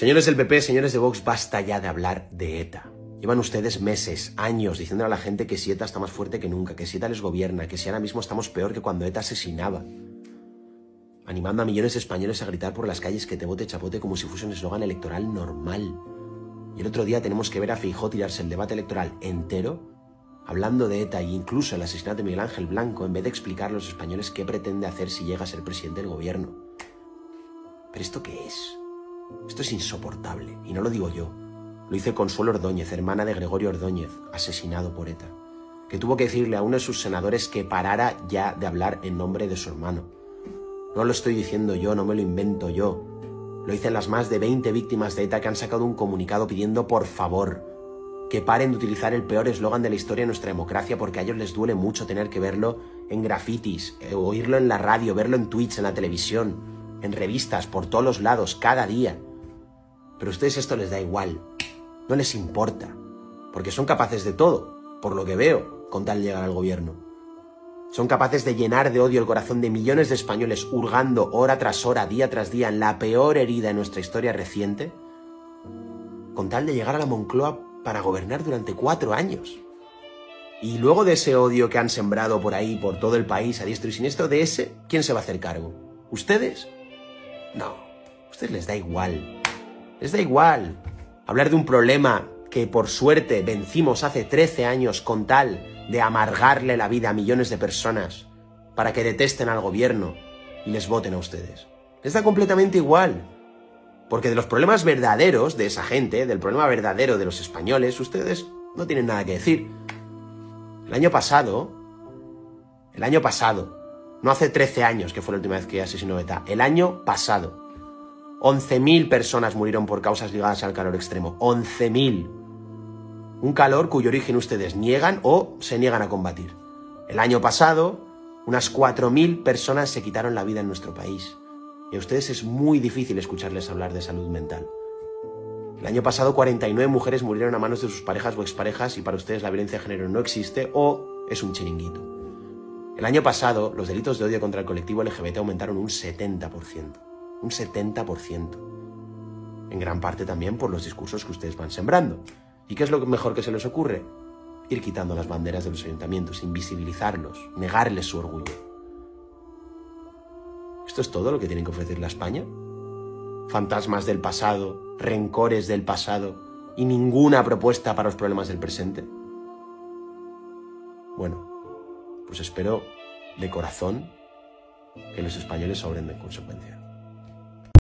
Señores del PP, señores de Vox, basta ya de hablar de ETA. Llevan ustedes meses, años, diciendo a la gente que si ETA está más fuerte que nunca, que si ETA les gobierna, que si ahora mismo estamos peor que cuando ETA asesinaba. Animando a millones de españoles a gritar por las calles que te vote chapote como si fuese un eslogan electoral normal. Y el otro día tenemos que ver a Feijó tirarse el debate electoral entero hablando de ETA e incluso el asesinato de Miguel Ángel Blanco en vez de explicar a los españoles qué pretende hacer si llega a ser presidente del gobierno. ¿Pero esto qué es? Esto es insoportable, y no lo digo yo. Lo dice Consuelo Ordóñez, hermana de Gregorio Ordóñez, asesinado por ETA, que tuvo que decirle a uno de sus senadores que parara ya de hablar en nombre de su hermano. No lo estoy diciendo yo, no me lo invento yo. Lo dicen las más de 20 víctimas de ETA que han sacado un comunicado pidiendo por favor que paren de utilizar el peor eslogan de la historia de nuestra democracia porque a ellos les duele mucho tener que verlo en grafitis, eh, oírlo en la radio, verlo en Twitch, en la televisión, en revistas, por todos los lados, cada día. Pero a ustedes esto les da igual, no les importa, porque son capaces de todo, por lo que veo, con tal llegar al gobierno. Son capaces de llenar de odio el corazón de millones de españoles hurgando hora tras hora, día tras día, en la peor herida de nuestra historia reciente, con tal de llegar a la Moncloa para gobernar durante cuatro años. Y luego de ese odio que han sembrado por ahí, por todo el país, a diestro y siniestro, de ese, ¿quién se va a hacer cargo? ¿Ustedes? No, a ustedes les da igual. Les da igual hablar de un problema que por suerte vencimos hace 13 años con tal de amargarle la vida a millones de personas para que detesten al gobierno y les voten a ustedes. Les da completamente igual. Porque de los problemas verdaderos de esa gente, del problema verdadero de los españoles, ustedes no tienen nada que decir. El año pasado, el año pasado, no hace 13 años, que fue la última vez que asesinó ETA. El año pasado. 11.000 personas murieron por causas ligadas al calor extremo. 11.000. Un calor cuyo origen ustedes niegan o se niegan a combatir. El año pasado, unas 4.000 personas se quitaron la vida en nuestro país. Y a ustedes es muy difícil escucharles hablar de salud mental. El año pasado 49 mujeres murieron a manos de sus parejas o exparejas y para ustedes la violencia de género no existe o es un chiringuito. El año pasado, los delitos de odio contra el colectivo LGBT aumentaron un 70%. Un 70%. En gran parte también por los discursos que ustedes van sembrando. ¿Y qué es lo mejor que se les ocurre? Ir quitando las banderas de los ayuntamientos, invisibilizarlos, negarles su orgullo. ¿Esto es todo lo que tienen que ofrecerle a España? Fantasmas del pasado, rencores del pasado y ninguna propuesta para los problemas del presente. Bueno, pues espero de corazón que los españoles obren de consecuencia.